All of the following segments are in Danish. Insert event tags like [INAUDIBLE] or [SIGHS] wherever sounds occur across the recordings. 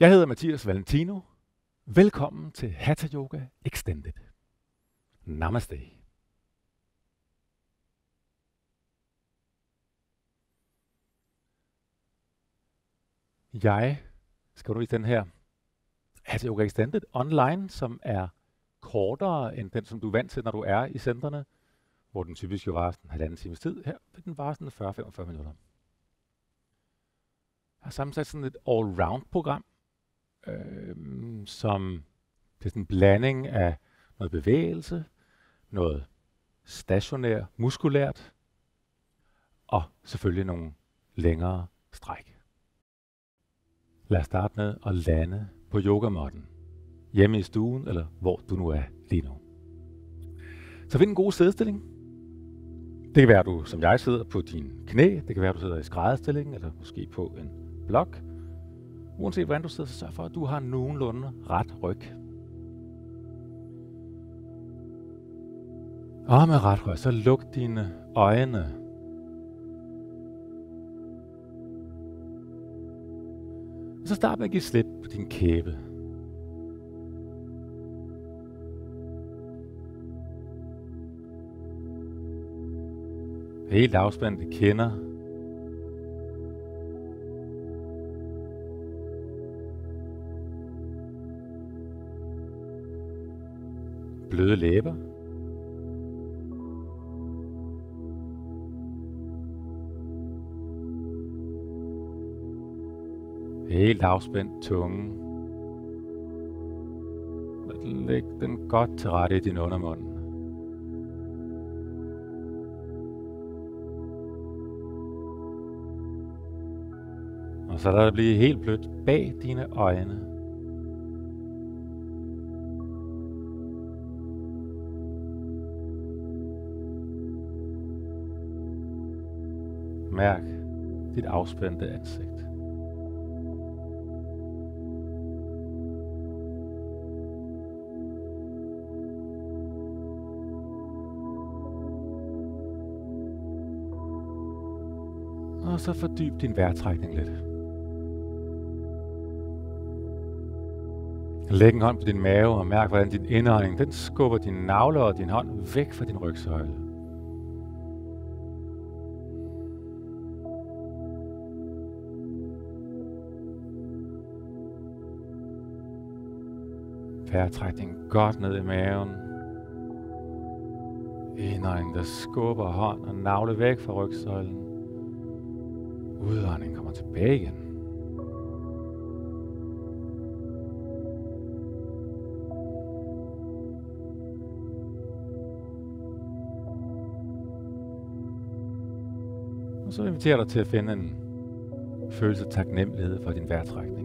Jeg hedder Mathias Valentino. Velkommen til Hatha Yoga Extended. Namaste. Jeg skal du i den her Hatha Yoga Extended online, som er kortere end den, som du er vant til, når du er i centrene, hvor den typisk jo varer en halvanden times tid. Her vil den vare sådan 40-45 minutter. Jeg har sammensat sådan et all-round-program, øh, som det er sådan en blanding af noget bevægelse, noget stationær, muskulært, og selvfølgelig nogle længere stræk. Lad os starte med at lande på yogamotten. Hjemme i stuen, eller hvor du nu er lige nu. Så find en god sædestilling. Det kan være, at du som jeg sidder på din knæ. Det kan være, at du sidder i skrædderstillingen eller måske på en blok. Uanset hvordan du sidder, så sørg for, at du har nogenlunde ret ryg. Og med ret ryg, så luk dine øjne. Og så start med at give slip på din kæbe. Helt afspændte kender Bløde læber. Helt afspændt tunge. Læg den godt til rette i din undermund. Og så lad det blive helt blødt bag dine øjne. Mærk dit afspændte ansigt. Og så fordyb din vejrtrækning lidt. Læg en hånd på din mave og mærk, hvordan din indånding den skubber din navle og din hånd væk fra din rygsøjle. Vejrtrækning godt ned i maven. Indånding, der skubber hånd og navle væk fra rygsøjlen. Udånding kommer tilbage igen. Og så inviterer jeg dig til at finde en følelse af taknemmelighed for din vejrtrækning.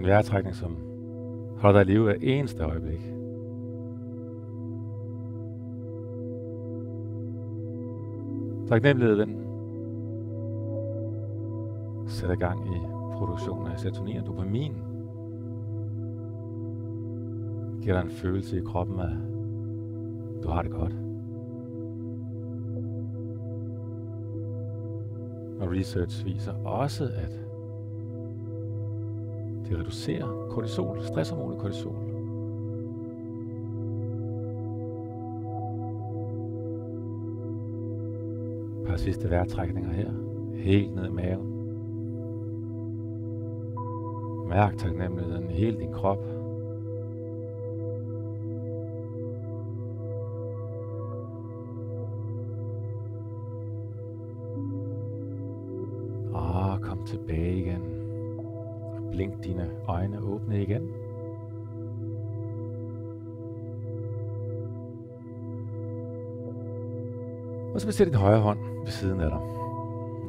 En vejrtrækning, som holder dig i live hver eneste øjeblik. Taknemmelighed, den sætter gang i produktionen af serotonin og dopamin. Giver dig en følelse i kroppen af, du har det godt. Og research viser også, at det reducerer kortisol, stresshormonet kortisol. par sidste vejrtrækninger her. Helt ned i maven. Mærk taknemmeligheden i hele din krop. Dine øjne åbne igen. Og så placer din højre hånd ved siden af dig.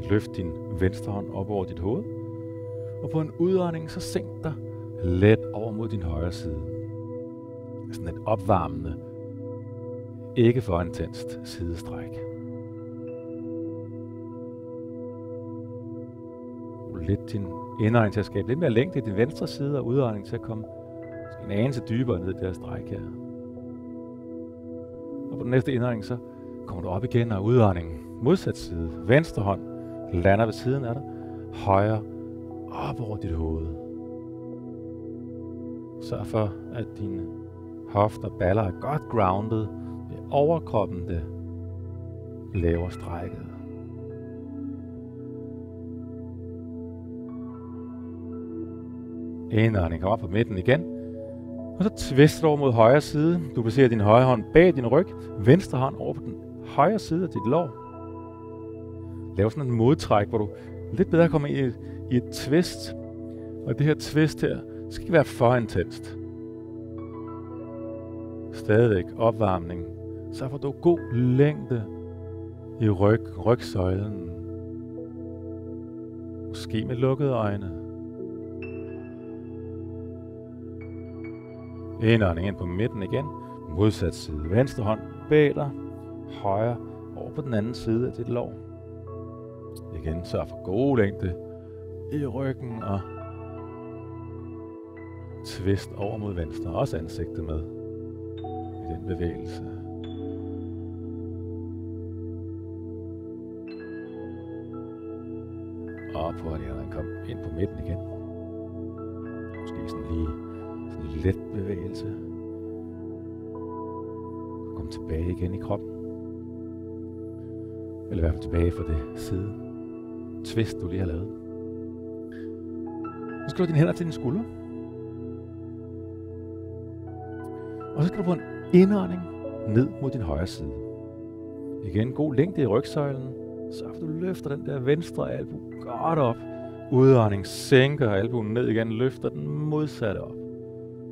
Løft din venstre hånd op over dit hoved. Og på en udånding, så sænk dig let over mod din højre side. Sådan et opvarmende, ikke for intenst sidestræk. Lidt din indregning til at skabe lidt mere længde i din venstre side, og udånding til at komme en anelse dybere ned i det her stræk her. Og på den næste indregning, så kommer du op igen og udånding modsat side. Venstre hånd lander ved siden af dig, højre op over dit hoved. Sørg for, at dine hofter og baller er godt grounded. Det overkroppen, det laver strækket. Indånding, kommer op på midten igen. Og så twister du over mod højre side. Du placerer din højre hånd bag din ryg, venstre hånd over på den højre side af dit lår. Lav sådan en modtræk, hvor du lidt bedre kommer i et, i et twist. Og det her twist her skal ikke være for intenst. Stadigvæk opvarmning. Så får du god længde i ryg, rygsøjlen. Måske med lukkede øjne. Indånding ind på midten igen. Modsat side. Venstre hånd bag dig. Højre over på den anden side af dit lår. Igen sørg for god længde i ryggen og tvist over mod venstre. Også ansigtet med i den bevægelse. Og på at jeg kom ind på midten igen. Let Og Kom tilbage igen i kroppen. Eller i hvert fald tilbage fra det side Tvist, du lige har lavet. Nu skal du dine hænder til dine skuldre. Og så skal du få en indånding ned mod din højre side. Igen, god længde i rygsøjlen. Så du løfter den der venstre albu godt op. Udånding sænker albuen ned igen, løfter den modsatte op.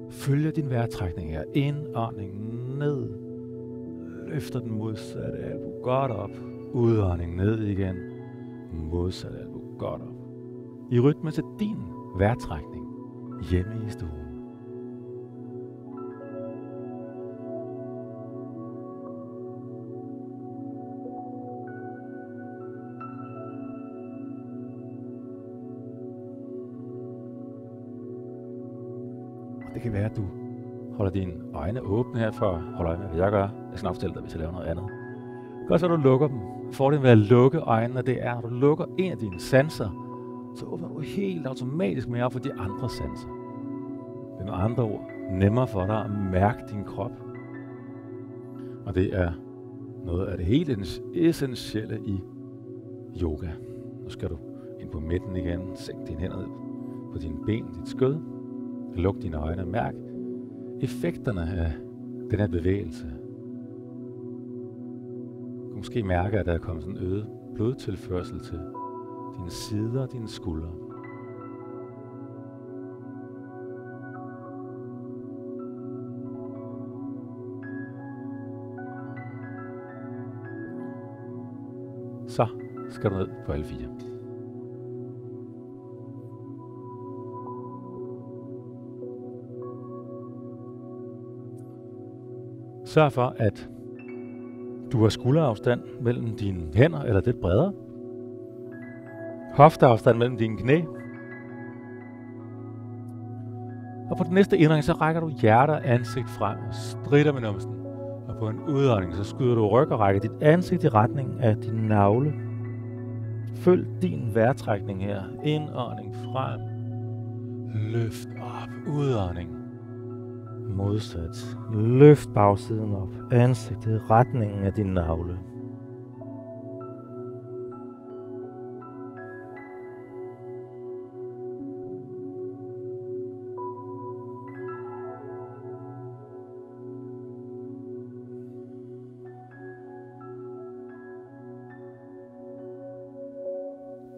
Følger din vejrtrækning her. Indånding ned. Løfter den modsatte albu godt op. Udånding ned igen. Modsatte albu godt op. I rytme til din vejrtrækning hjemme i stuen. Kan være, at du holder dine øjne åbne her for at holde øje med, hvad jeg gør. Jeg skal nok fortælle dig, hvis jeg laver noget andet. Gør så, at du lukker dem. Fordelen ved at lukke øjnene, det er, at du lukker en af dine sanser, så åbner du helt automatisk mere op for de andre sanser. Det er med andre ord nemmere for dig at mærke din krop. Og det er noget af det helt essentielle i yoga. Nu skal du ind på midten igen, sænk dine hænder ned på dine ben, dit skød. Luk dine øjne mærk effekterne af den her bevægelse. Du kan måske mærke, at der er kommet sådan en øget blodtilførsel til dine sider og dine skuldre. Så skal du ned på alle fire. Sørg for, at du har skulderafstand mellem dine hænder, eller lidt bredere. Hofteafstand mellem dine knæ. Og på den næste indring, så rækker du hjerte og ansigt frem og strider med numsen. Og på en udånding, så skyder du ryg og rækker dit ansigt i retning af din navle. Følg din vejrtrækning her. Indånding frem. Løft op. Udånding modsat. Løft bagsiden op, ansigtet i retningen af din navle.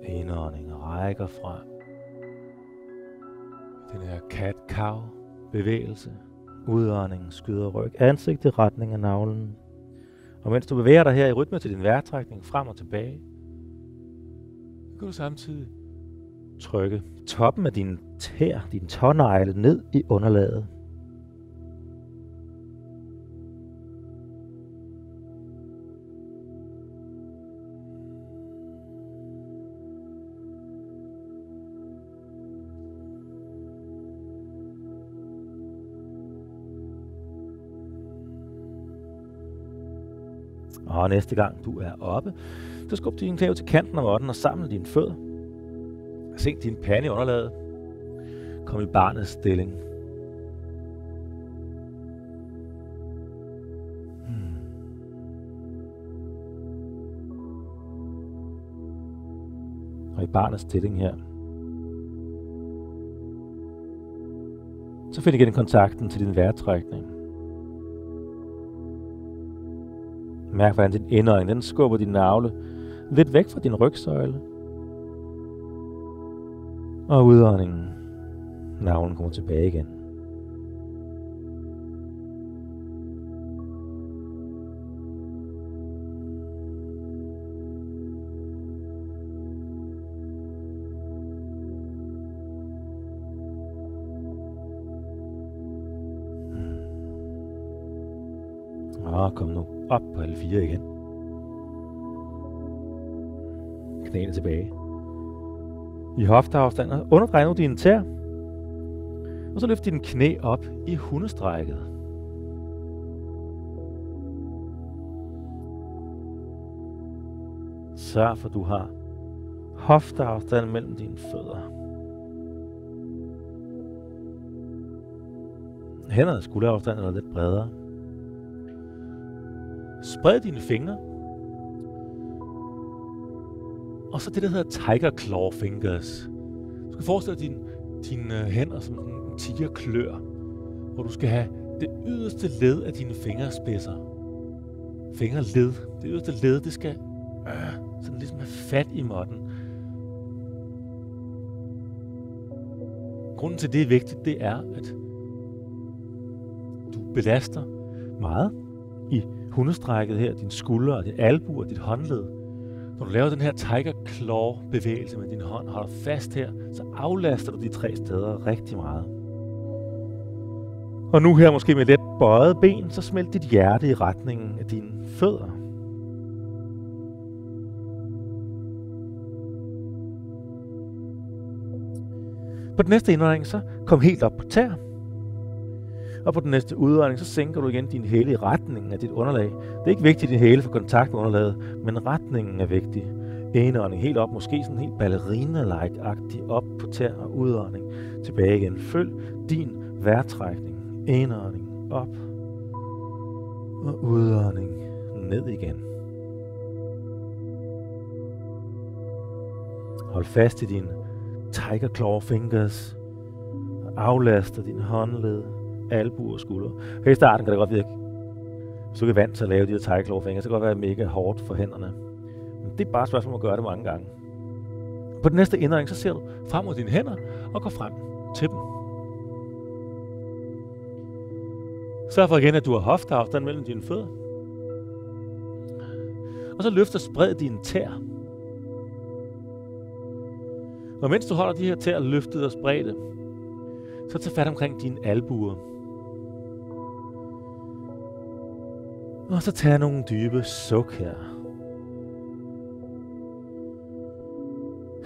Indånding rækker frem. Den her cat-cow bevægelse. Udånding skyder ryg, ansigt i retning af navlen. Og mens du bevæger dig her i rytme til din vejrtrækning frem og tilbage, kan du samtidig trykke toppen af din tær, din tånegle ned i underlaget. Og næste gang du er oppe, så skub din klæve til kanten af måtten og samle dine fødder. Sænk din pande i underlaget. Kom i barnets stilling. Hmm. Og i barnets stilling her. Så find igen kontakten til din vejrtrækning. Mærk, hvordan din indånding den skubber din navle lidt væk fra din rygsøjle. Og udåndingen. Navlen kommer tilbage igen. Op på alle fire igen. Knæene tilbage. I hofteafstand. Underdrej nu dine tær. Og så løft din knæ op i hundestrækket. Sørg for, at du har hofteafstand mellem dine fødder. Hænderne skulderafstand eller lidt bredere. Spred dine fingre. Og så det, der hedder Tiger Claw Fingers. Du skal forestille dig dine, dine øh, hænder som en tigerklør, hvor du skal have det yderste led af dine fingerspidser. Fingerled. Det yderste led, det skal øh, sådan ligesom have fat i måtten. Grunden til det er vigtigt, det er, at du belaster meget i hundestrækket her, din skulder og dit albu og dit håndled. Når du laver den her tiger claw bevægelse med din hånd, holder fast her, så aflaster du de tre steder rigtig meget. Og nu her måske med let bøjet ben, så smelt dit hjerte i retningen af dine fødder. På den næste indånding, så kom helt op på tær. Og på den næste udånding, så sænker du igen din hæle i retningen af dit underlag. Det er ikke vigtigt, at din hæle får kontakt med underlaget, men retningen er vigtig. Indånding helt op, måske sådan helt ballerina-like-agtig, op på tær og udånding. Tilbage igen. Følg din vejrtrækning. Indånding op og udånding ned igen. Hold fast i dine tiger claw fingers og aflaster din håndled albu og skulder. Her i starten kan det godt virke, hvis du ikke er vant til at lave de her teglklovfingre, så kan det godt være mega hårdt for hænderne. Men det er bare et spørgsmål om at gøre det mange gange. På den næste indring, så ser du frem mod dine hænder og går frem til dem. Sørg for igen, at du har hofteafstand mellem dine fødder. Og så løfter spred dine tær. Og mens du holder de her tær løftet og spredte, så tag fat omkring dine albuer. Og så tag nogle dybe suk her.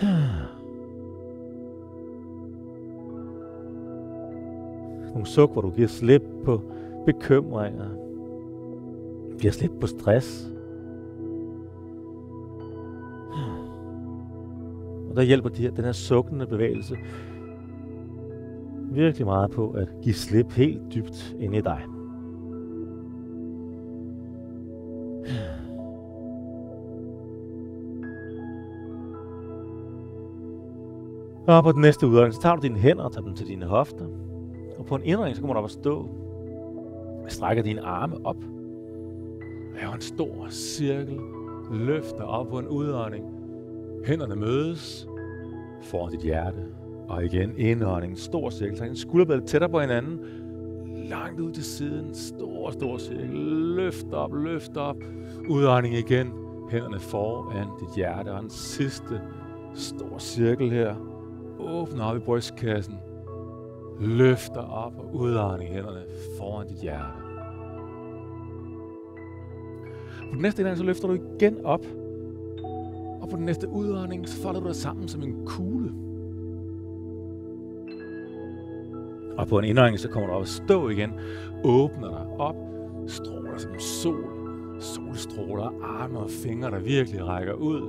[SIGHS] Nogle suk, hvor du giver slip på bekymringer. Giver slip på stress. [SIGHS] Og der hjælper de her, den her sukkende bevægelse virkelig meget på at give slip helt dybt ind i dig. Og på den næste udånding, så tager du dine hænder og tager dem til dine hofter. Og på en indånding, så kommer du op og stå. Strækker dine arme op. Laver en stor cirkel. Løfter op på en udånding. Hænderne mødes foran dit hjerte. Og igen indånding. Stor cirkel. Træk en skulderblad tættere på hinanden. Langt ud til siden. Stor, stor cirkel. Løft op, løft op. Udånding igen. Hænderne foran dit hjerte. Og en sidste stor cirkel her åbner op i brystkassen, løfter op og udånding hænderne foran dit hjerte. På den næste indånding, så løfter du igen op, og på den næste udånding, så folder du dig sammen som en kugle. Og på en indånding, så kommer du op og stå igen, åbner dig op, stråler som en sol, solstråler, arme og fingre, der virkelig rækker ud.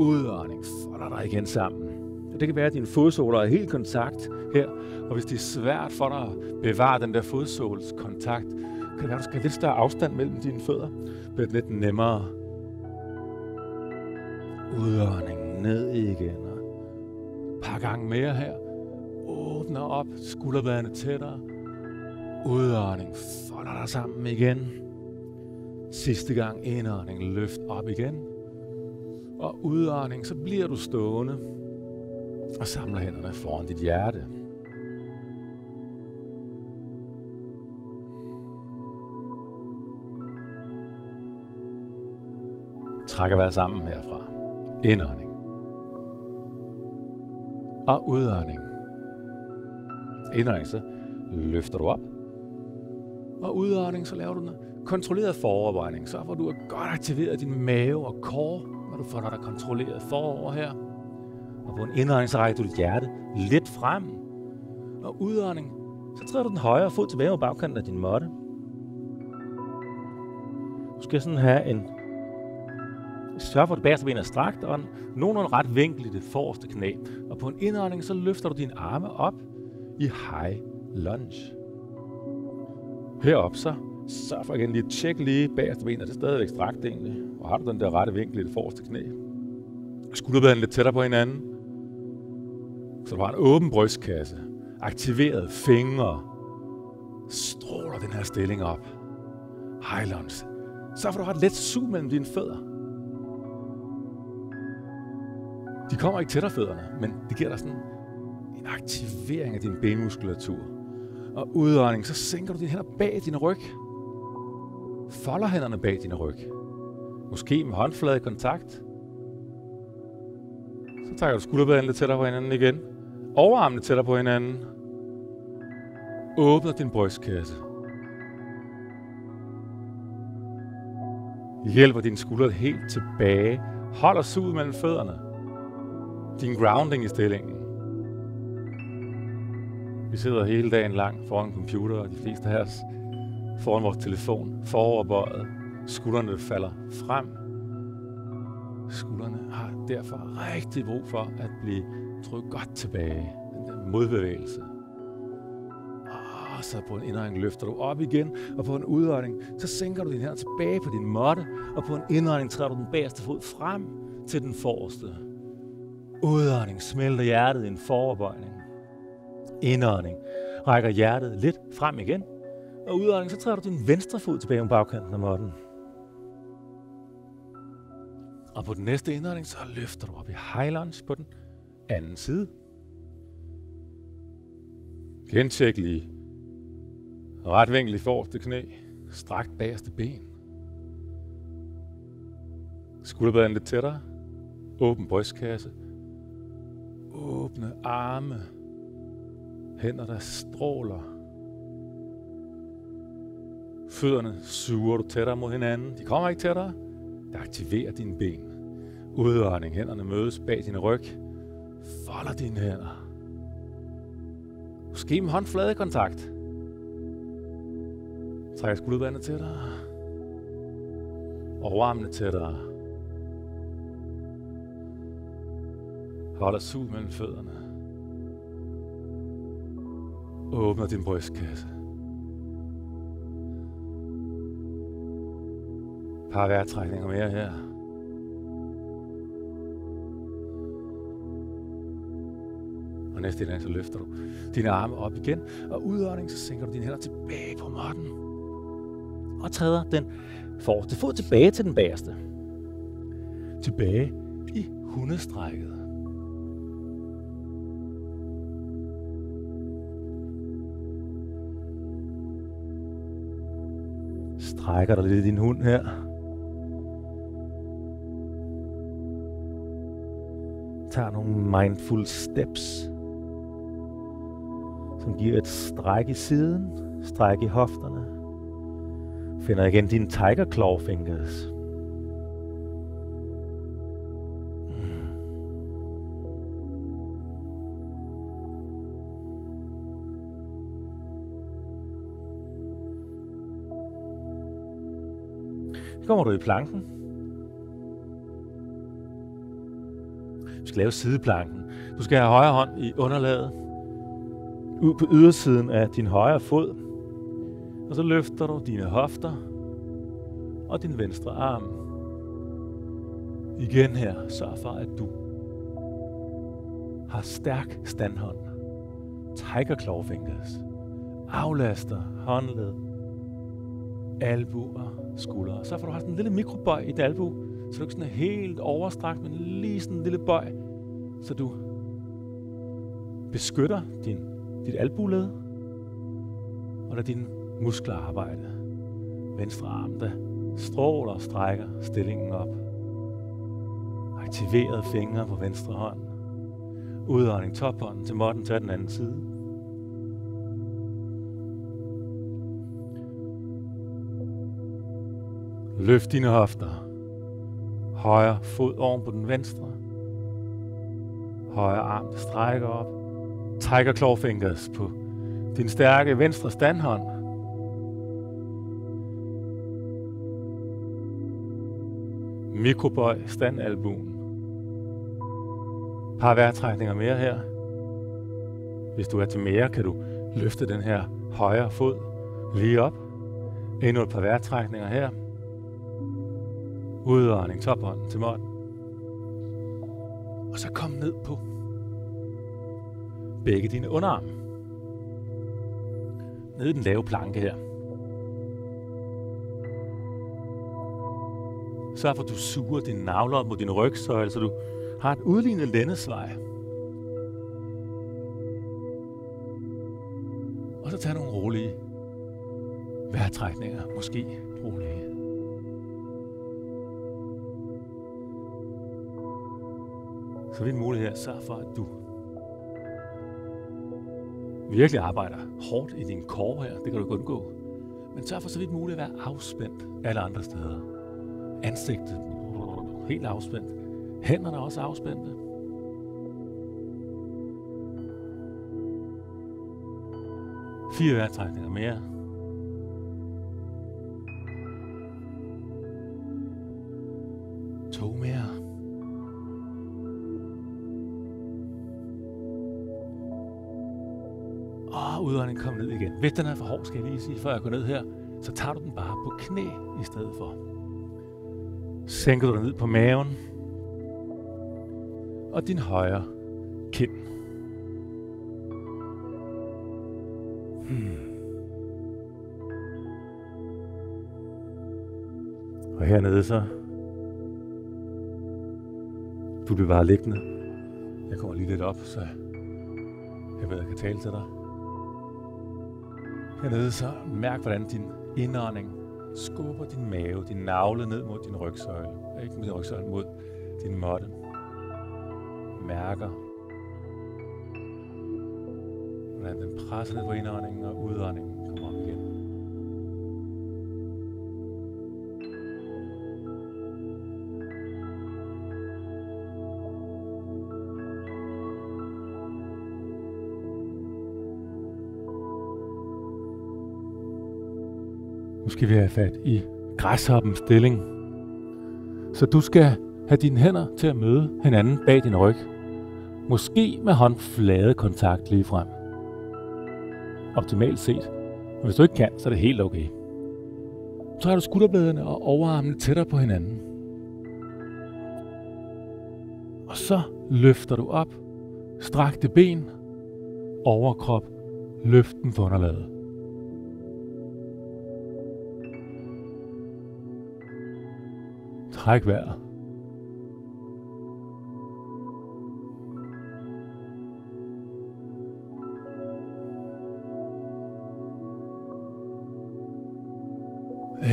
Udånding, folder dig igen sammen. Det kan være, at dine fodsåler er helt kontakt her. Og hvis det er svært for dig at bevare den der fodsåls kontakt, kan det være, at du skal have lidt større afstand mellem dine fødder. Det bliver lidt nemmere. Udånding ned igen. Og et par gange mere her. Åbner op, skulderbladene tættere. Udånding, folder dig sammen igen. Sidste gang indånding, løft op igen. Og udånding, så bliver du stående og samler hænderne foran dit hjerte. Trækker vejret sammen herfra. Indånding. Og udånding. Indånding, så løfter du op. Og udånding, så laver du noget kontrolleret foroverbøjning. Så får du er godt aktiveret din mave og kår, når du får dig kontrolleret forover her. Og på en indånding, så rækker du dit hjerte lidt frem. Og udånding, så træder du den højre fod tilbage på bagkanten af din måtte. Du skal sådan have en Sørg for, at det bagerste ben er strakt, og en nogenlunde ret vinkel i det forreste knæ. Og på en indånding, så løfter du dine arme op i high lunge. Herop så, sørg for igen lige at tjekke lige bagerste ben, er det stadigvæk strakt egentlig? Og har du den der rette vinkel i det forreste knæ? Skulderbladene lidt tættere på hinanden. Så du har en åben brystkasse. Aktiveret fingre. Stråler den her stilling op. Highlands. Så får du ret let sug mellem dine fødder. De kommer ikke tættere fødderne, men det giver dig sådan en aktivering af din benmuskulatur. Og udånding, så sænker du dine hænder bag din ryg. Folder hænderne bag din ryg. Måske med håndflade i kontakt. Så tager du skulderbladene lidt tættere på hinanden igen. Overarmene tættere på hinanden. Åbner din brystkasse. Hjælper dine skuldre helt tilbage. Holder suget mellem fødderne din grounding i stillingen. Vi sidder hele dagen lang foran en computer, og de fleste af os foran vores telefon, foroverbøjet. Skuldrene falder frem. Skuldrene har derfor rigtig brug for at blive Tryk godt tilbage. Den der modbevægelse. Og så på en indånding løfter du op igen, og på en udånding, så sænker du din hænder tilbage på din måtte, og på en indånding træder du den bagerste fod frem til den forreste. Udånding smelter hjertet i en foroverbøjning. Indånding rækker hjertet lidt frem igen. Og udånding, så træder du din venstre fod tilbage om bagkanten af måtten. Og på den næste indånding, så løfter du op i high lunge på den anden side. Gentjek lige. Ret vinkel i forreste knæ. Strakt bagerste ben. Skulderbladene lidt tættere. Åben brystkasse åbne arme, hænder, der stråler. Fødderne suger du tættere mod hinanden. De kommer ikke tættere. Det aktiverer dine ben. Udånding. Hænderne mødes bag din ryg. Folder dine hænder. Måske med håndflade kontakt. Træk skuldervandet tættere. Overarmene tættere. Holder sug mellem fødderne. Åbner din brystkasse. Par vejrtrækninger mere her. Og næste gang så løfter du dine arme op igen, og udånding, så sænker du dine hænder tilbage på måtten. Og træder den forreste fod tilbage til den bagerste. Tilbage i hundestrækket. Strækker dig lidt i din hund her. Tag nogle mindful steps, som giver et stræk i siden, stræk i hofterne. Finder igen dine tiger claw fingers. Så kommer du i planken. Vi skal lave sideplanken. Du skal have højre hånd i underlaget. Ud på ydersiden af din højre fod. Og så løfter du dine hofter og din venstre arm. Igen her, sørg for, at du har stærk standhånd. Tiger claw fingers. Aflaster håndled, albuer, skuldre. Så får du har sådan en lille mikrobøj i dit albu, så du ikke sådan er helt overstrakt, men lige sådan en lille bøj, så du beskytter din, dit albuled, og lad dine muskler arbejde. Venstre arm, der stråler og strækker stillingen op. Aktiveret fingre på venstre hånd. Udånding tophånden til måtten til den anden side. Løft dine hofter. Højre fod oven på den venstre. Højre arm strækker op. Tiger claw fingers på din stærke venstre standhånd. Mikrobøj standalbuen. Par vejrtrækninger mere her. Hvis du er til mere, kan du løfte den her højre fod lige op. Endnu et par vejrtrækninger her. Udånding, tophånden til måtten. Og så kom ned på begge dine underarme. Nede i den lave planke her. Sørg for, at du suger dine navler op mod din rygsøjle, så du har et udlignet lændesvej. Og så tag nogle rolige vejrtrækninger, måske rolige. Så ved en mulighed her, sørg for, at du virkelig arbejder hårdt i din kår her. Det kan du ikke undgå. Men sørg for så vidt muligt at være afspændt alle andre steder. Ansigtet helt afspændt. Hænderne er også afspændte. Fire vejrtrækninger mere. To mere. Og udånding kom ned igen. Hvis den er for hård, skal jeg lige sige, før jeg går ned her, så tager du den bare på knæ i stedet for. Sænker du dig ned på maven. Og din højre kind. Hmm. Og hernede så. Du bliver bare liggende. Jeg kommer lige lidt op, så jeg ved, jeg kan tale til dig. Hernede så mærk, hvordan din indånding skubber din mave, din navle ned mod din rygsøjle. Ikke mod din rygsøjle, mod din måtte. Mærker, hvordan den presser ned på indåndingen og udåndingen skal vi have fat i græshoppens stilling. Så du skal have dine hænder til at møde hinanden bag din ryg. Måske med håndflade kontakt lige frem. Optimalt set. Men hvis du ikke kan, så er det helt okay. Så har du skulderbladene og overarmene tættere på hinanden. Og så løfter du op. strakte ben. Overkrop. Løft den for underlaget. Træk vejret.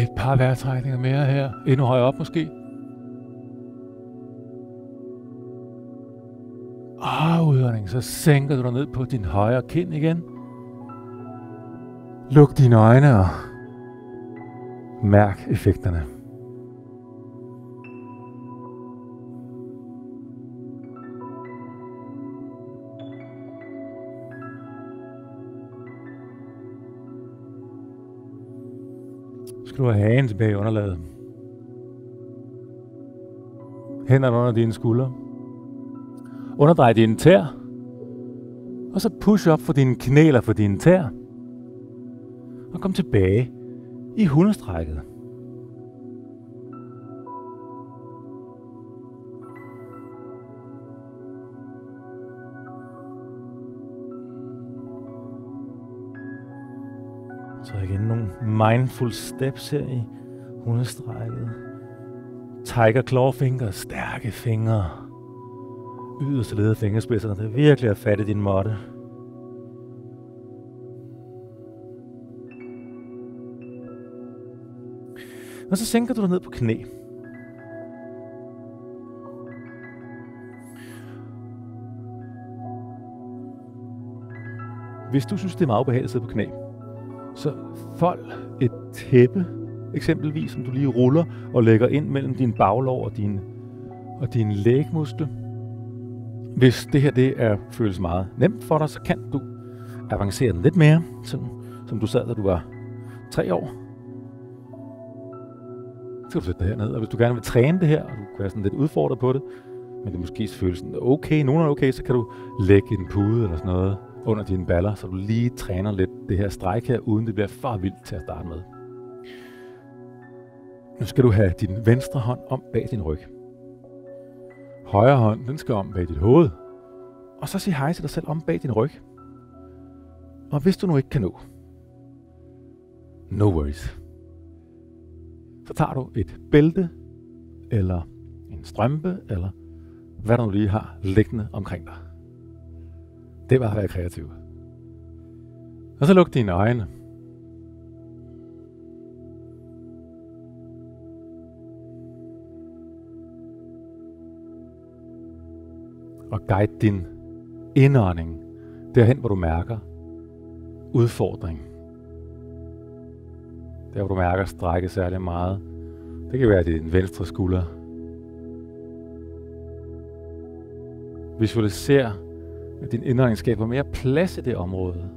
Et par vejrtrækninger mere her. Endnu højere op måske. Ah, og udånding, så sænker du dig ned på din højre kind igen. Luk dine øjne og mærk effekterne. Skal du have hagen tilbage i underlaget. Hænderne under dine skuldre. Underdrej dine tær. Og så push op for dine knæler for dine tær. Og kom tilbage i hundestrækket. Mindful steps her i hundestrækket. Tiger claw fingers, stærke fingre. Yderste led af fingerspidserne, det er virkelig at fatte din måtte. Og så sænker du dig ned på knæ. Hvis du synes, det er meget ubehageligt at sidde på knæ, så fold et tæppe, eksempelvis, som du lige ruller og lægger ind mellem din baglov og din, og din lægmuskel. Hvis det her det er, føles meget nemt for dig, så kan du avancere den lidt mere, sådan som du sad, da du var tre år. Så kan du sætte dig herned, og hvis du gerne vil træne det her, og du kan være sådan lidt udfordret på det, men det måske føles sådan okay, nogen er okay, så kan du lægge en pude eller sådan noget under dine baller, så du lige træner lidt det her stræk her, uden det bliver for vildt til at starte med. Nu skal du have din venstre hånd om bag din ryg. Højre hånd, den skal om bag dit hoved. Og så sig hej til dig selv om bag din ryg. Og hvis du nu ikke kan nå, no worries. Så tager du et bælte, eller en strømpe, eller hvad du nu lige har liggende omkring dig. Det var at være kreativ. Og så luk dine øjne. Og guide din indånding derhen, hvor du mærker udfordring. Der, hvor du mærker strække særlig meget. Det kan være din venstre skulder. Visualiser at din indånding skaber mere plads i det område.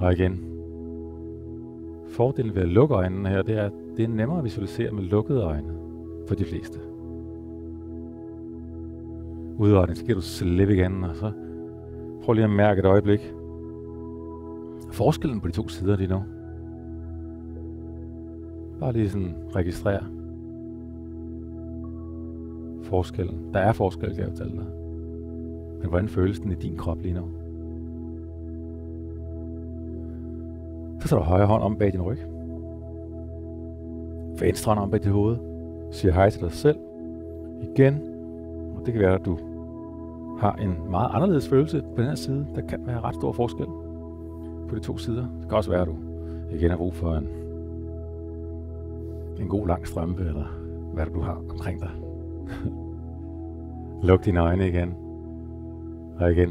Og igen. Fordelen ved at lukke øjnene her, det er, at det er nemmere at visualisere med lukkede øjne for de fleste. Udånding, så giver du slip igen, og så prøv lige at mærke et øjeblik. Forskellen på de to sider lige nu. Bare lige sådan registrere forskellen. Der er forskel, kan jeg fortælle dig. Men hvordan føles den i din krop lige nu? Så tager du højre hånd om bag din ryg. Venstre hånd om bag dit hoved. Siger hej til dig selv. Igen. Og det kan være, at du har en meget anderledes følelse på den her side. Der kan være ret stor forskel på de to sider. Det kan også være, at du igen har brug for en en god lang strømpe, eller hvad du har omkring dig. [LAUGHS] Luk dine øjne igen. Og igen.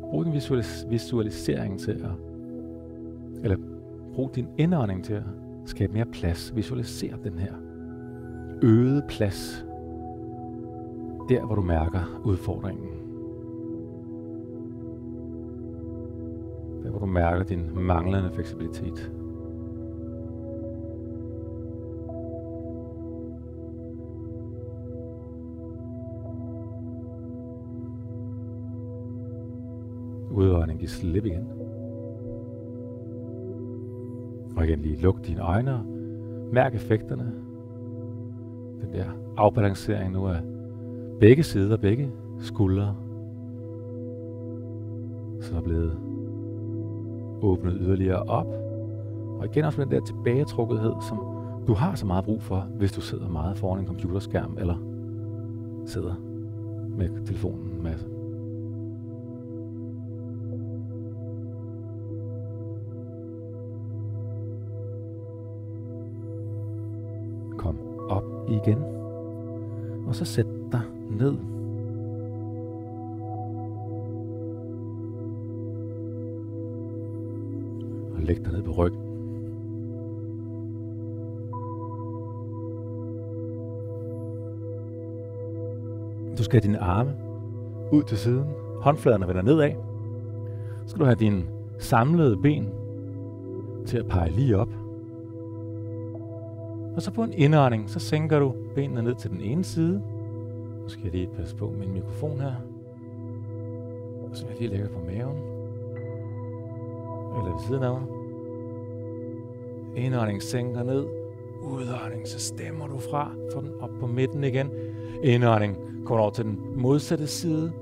Brug din visualis- visualisering til at, eller brug din indånding til at skabe mere plads. Visualiser den her øget plads, der hvor du mærker udfordringen. Der hvor du mærker din manglende fleksibilitet. Udånding, giv slip igen. Og igen lige luk dine øjne og mærk effekterne. Den der afbalancering nu af begge sider, begge skuldre. Så er blevet åbnet yderligere op. Og igen også med den der tilbagetrukkethed, som du har så meget brug for, hvis du sidder meget foran en computerskærm, eller sidder med telefonen en Og så sæt dig ned. Og læg dig ned på ryggen. Du skal have dine arme ud til siden. Håndfladerne vender nedad. Så skal du have dine samlede ben til at pege lige op. Og så på en indånding, så sænker du benene ned til den ene side. Nu skal jeg lige passe på min mikrofon her. Og så vil jeg lige lægge på maven. Eller ved siden af mig. Indånding sænker ned. Udånding, så stemmer du fra. Få den op på midten igen. Indånding kommer over til den modsatte side.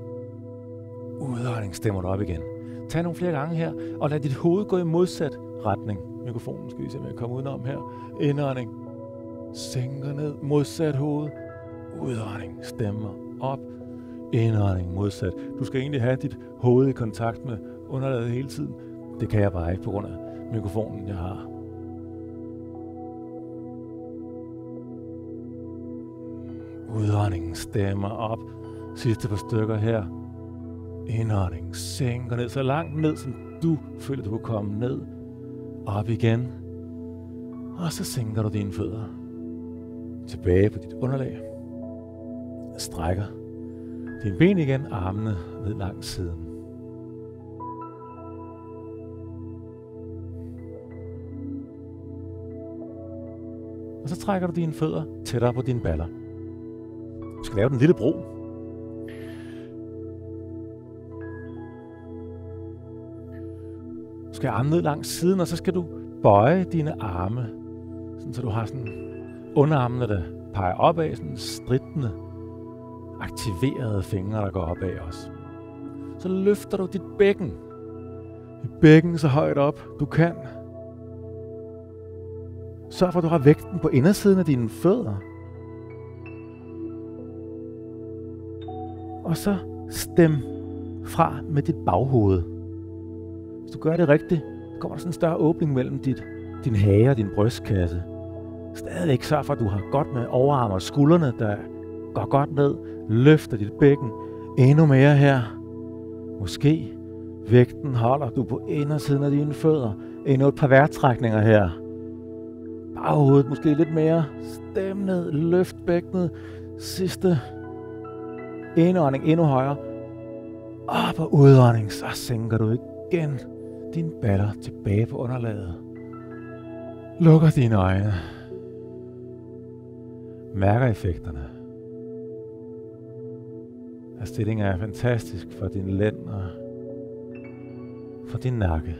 Udånding stemmer du op igen. Tag nogle flere gange her, og lad dit hoved gå i modsat retning. Mikrofonen skal vi se, om jeg komme udenom her. Indånding. Sænker ned. Modsat hoved. Udånding. Stemmer op. Indånding. Modsat. Du skal egentlig have dit hoved i kontakt med underlaget hele tiden. Det kan jeg bare ikke på grund af mikrofonen, jeg har. Udåndingen stemmer op. Sidste par stykker her. Indånding sænker ned så langt ned, som du føler, du kan komme ned. Op igen. Og så sænker du dine fødder. Tilbage på dit underlag. Strækker dine ben igen, armene ned langs siden. Og så trækker du dine fødder tættere på dine baller. Du skal lave den lille bro. Du skal arme ned langs siden, og så skal du bøje dine arme, sådan, så du har sådan underarmene, der peger opad, sådan stridtende, aktiverede fingre, der går opad også. Så løfter du dit bækken. Dit bækken så højt op, du kan. Sørg for, at du har vægten på indersiden af dine fødder. Og så stem fra med dit baghoved. Hvis du gør det rigtigt, kommer der sådan en større åbning mellem dit, din hage og din brystkasse. Stadigvæk sørg for, at du har godt med overarm og skuldrene, der går godt ned. Løfter dit bækken endnu mere her. Måske vægten holder du på indersiden af dine fødder. Endnu et par vejrtrækninger her. Baghovedet måske lidt mere. Stem ned, løft bækkenet. Sidste indånding endnu højere. Og udånding, så sænker du igen dine baller tilbage på underlaget. Lukker dine øjne. Mærker effekterne. At altså, stillingen er fantastisk for din lænd og for din nakke.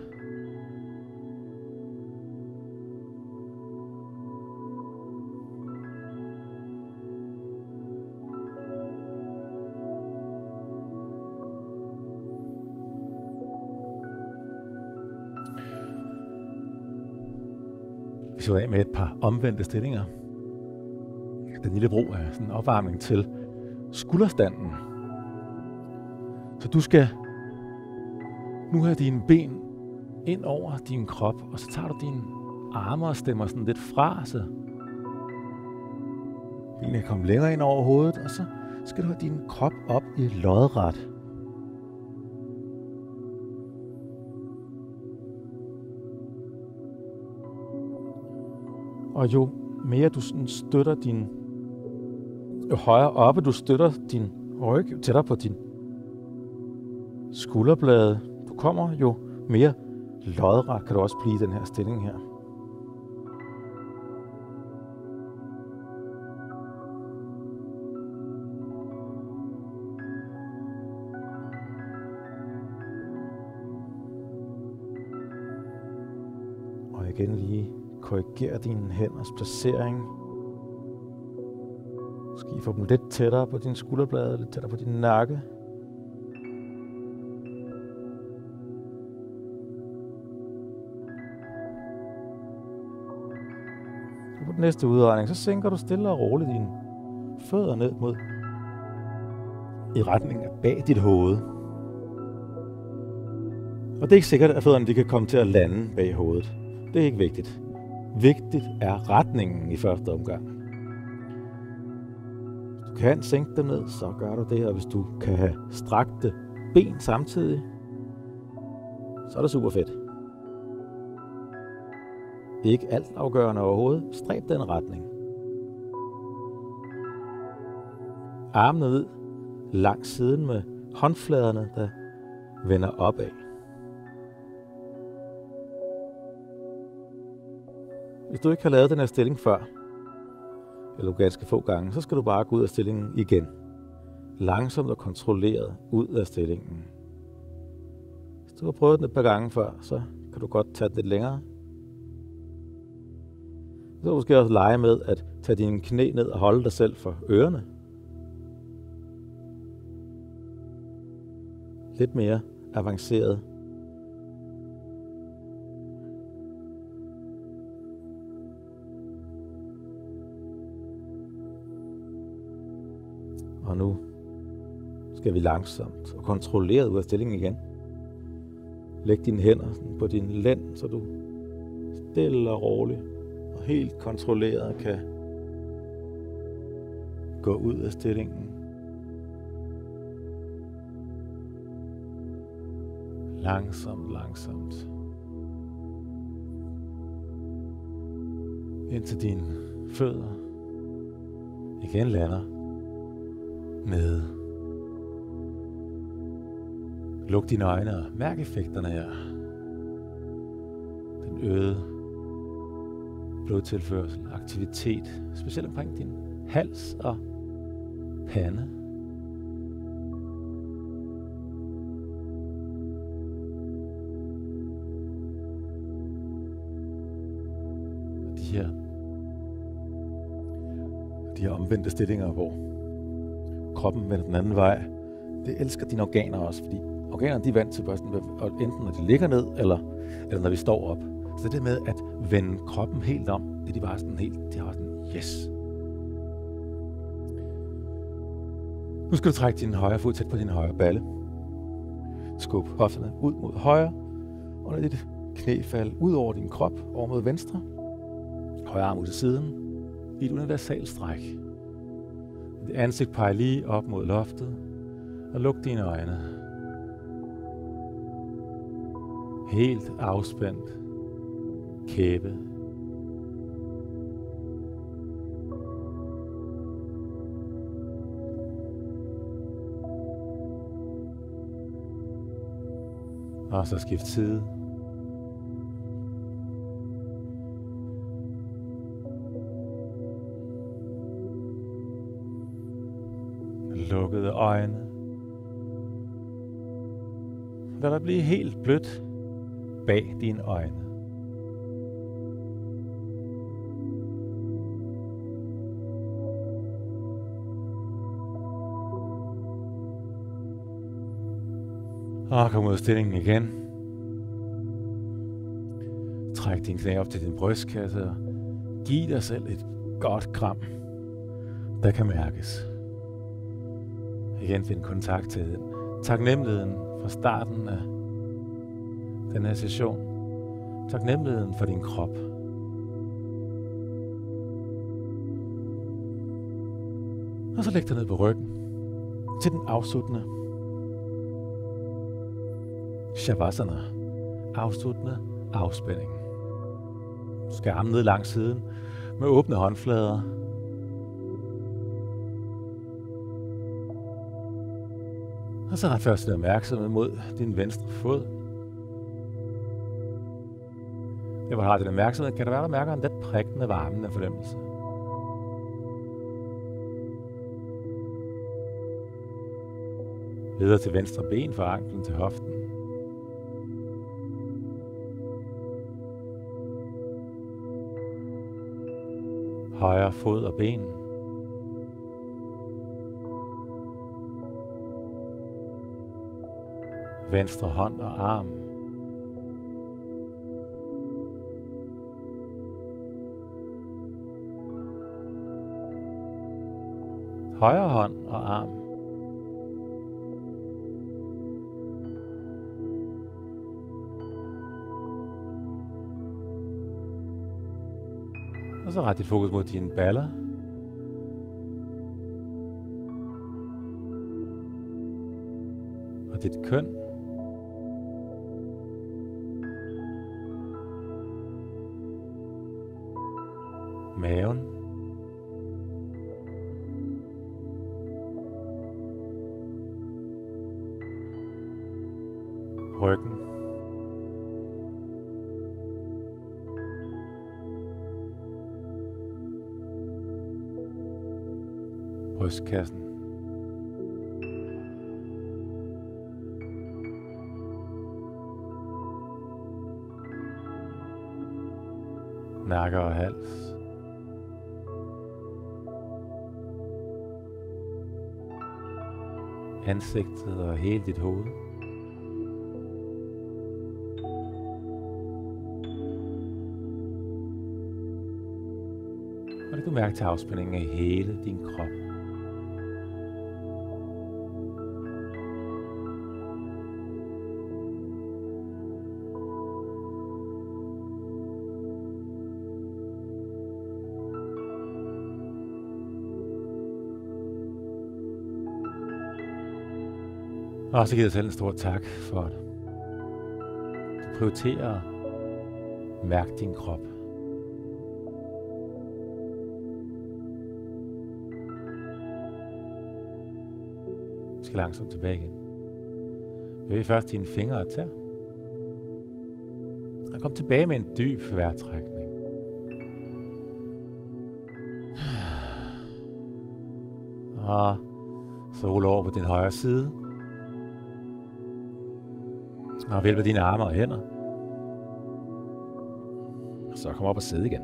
Vi så af med et par omvendte stillinger. Den lille bro er sådan en opvarmning til skulderstanden. Så du skal nu have dine ben ind over din krop, og så tager du dine arme og stemmer sådan lidt fra, så benene kommer længere ind over hovedet, og så skal du have din krop op i lodret. Og jo mere du sådan støtter din, jo højere oppe du støtter din ryg, jo tættere på din skulderblade du kommer, jo mere lodret kan du også blive i den her stilling her. Og igen lige korrigere dine hænders placering. I får dem lidt tættere på din skulderblade, lidt tættere på din nakke. Og på den næste udregning, så sænker du stille og roligt dine fødder ned mod i retning af bag dit hoved. Og det er ikke sikkert, at fødderne de kan komme til at lande bag hovedet. Det er ikke vigtigt. Vigtigt er retningen i første omgang kan sænke dem ned, så gør du det. Og hvis du kan have strakte ben samtidig, så er det super fedt. Det er ikke alt afgørende overhovedet. Stræb den retning. Armene ud langs siden med håndfladerne, der vender opad. Hvis du ikke har lavet den her stilling før, eller ganske få gange, så skal du bare gå ud af stillingen igen. Langsomt og kontrolleret ud af stillingen. Hvis du har prøvet den et par gange før, så kan du godt tage det lidt længere. Så kan du måske også lege med at tage dine knæ ned og holde dig selv for ørerne. Lidt mere avanceret. Og nu skal vi langsomt og kontrolleret ud af stillingen igen. Læg dine hænder på din lænd, så du stille og roligt og helt kontrolleret kan gå ud af stillingen. Langsomt, langsomt. Indtil dine fødder igen lander nede. Luk dine øjne og mærk effekterne her. Den øgede blodtilførsel, aktivitet, specielt omkring din hals og pande. De her, de her omvendte stillinger, hvor kroppen vender den anden vej, det elsker dine organer også, fordi organerne de er vant til børsten, enten når de ligger ned, eller, eller når vi står op. Så det med at vende kroppen helt om, det er de bare sådan helt, de har sådan, yes. Nu skal du trække din højre fod tæt på din højre balle. Skub hofterne ud mod højre, og lad dit knæ falde ud over din krop, over mod venstre. Højre arm ud til siden, i et universalt stræk. Dit ansigt peger lige op mod loftet, og luk dine øjne. Helt afspændt. Kæbe. Og så skift side. Lukkede øjne. Lad dig blive helt blødt bag dine øjne. Og kom ud af stillingen igen. Træk din knæ op til din brystkasse og giv dig selv et godt kram, der kan mærkes. Igen finde kontakt til. Taknemmeligheden fra starten af den her session. Taknemmeligheden for din krop. Og så læg dig ned på ryggen til den afsluttende Shavasana. Afsluttende afspænding. Du skal armen ned langs siden med åbne håndflader. Og så ret først din opmærksomhed mod din venstre fod. Der hvor du har din opmærksomhed, kan der være, der mærker en let prikkende varmende fornemmelse. Videre til venstre ben fra anklen til hoften. Højre fod og ben. Venstre hånd og arm. Højre hånd og arm. Og så ret dit fokus mod dine baller. Og dit køn. maven. Ryggen. Brystkassen. nakke og hals. Ansigtet og hele dit hoved. Og det du mærke til afspændingen af hele din krop. Og så giver jeg selv en stor tak for, at du prioriterer at mærke din krop. Du skal langsomt tilbage igen. Bevæg først dine fingre og tær. Og kom tilbage med en dyb vejrtrækning. Og så ruller over på din højre side. Og vælter dine arme og hænder. Og så kom op og sidde igen.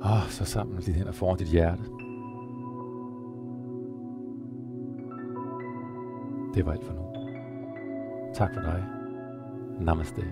Og så sammen med dine hænder foran dit hjerte. Det var alt for nu. Tak for dig. Namaste.